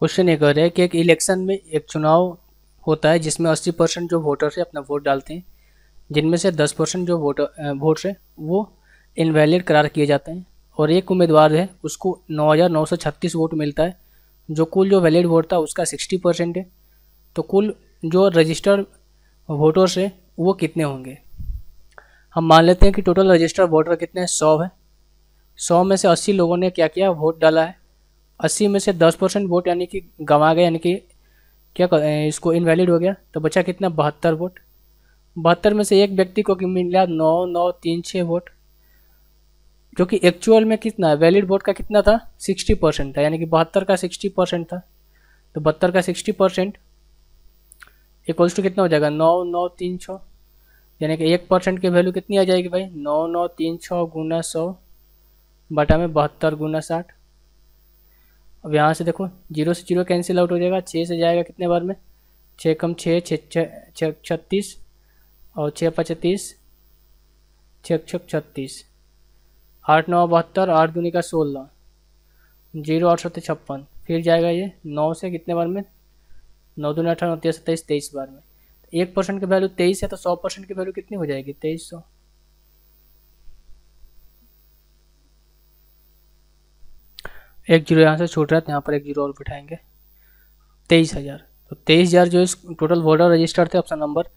Question कह रहे हैं कि एक इलेक्शन में एक चुनाव होता है जिसमें 80 परसेंट जो वोटर्स है अपना वोट डालते हैं। जिनमें से 10 परसेंट जो वोटर वोट्स है वो इनवैलिड करार किए जाते हैं और एक उम्मीदवार है उसको 9,936 वोट मिलता है। जो कुल जो वैलिड वोट था उसका 60 परसेंट है। तो कुल जो रजिस्टर्ड वोटर्स है वो कितने होंगे? हम मान लेते हैं कि टोटल रजिस्टर्ड वोटर कितने सौ है। सौ में से अस्सी लोगों ने क्या किया? वोट डाला है। अस्सी में से दस परसेंट वोट यानी कि गंवा गए यानी कि क्या कर, इसको इनवैलिड हो गया। तो बचा कितना? बहत्तर वोट। बहत्तर में से एक व्यक्ति को मिला नौ नौ तीन छः वोट। जो कि एक्चुअल में कितना? वैलिड वोट का कितना था? सिक्सटी परसेंट था यानी कि बहत्तर का सिक्सटी परसेंट था। तो बहत्तर का सिक्सटी परसेंट इक्वल्स टू कितना हो जाएगा? नौ नौ तीन छः यानी कि एक परसेंट की वैल्यू कितनी आ जाएगी भाई? नौ नौ तीन छः गुना सौ बटा में बहत्तर गुना साठ। अब यहाँ से देखो, ज़ीरो से ज़ीरो कैंसिल आउट हो जाएगा छः से जाएगा कितने बार में? छः कम छः छः छत्तीस और छः पचतीस छः छः छत्तीस। आठ, नौ, बहत्तर, आठ दूनी का सोलह। ज़ीरो, आठ सत्तर छप्पन। फिर जाएगा ये नौ से कितने बार में? नौ दूनी अठारह, उनतीस, सत्ताईस, तेईस बार में। एक परसेंट की वैल्यू तेईस है तो सौ परसेंट की वैल्यू कितनी हो जाएगी? तेईस सौ। एक ज़ीरो यहाँ से छूट रहा है तो यहाँ पर एक ज़ीरो और बिठाएँगे। तेईस हज़ार। तो तेईस हज़ार जो है टोटल वोटर रजिस्टर थे ऑप्शन नंबर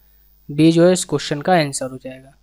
बी जो है इस क्वेश्चन का आंसर हो जाएगा।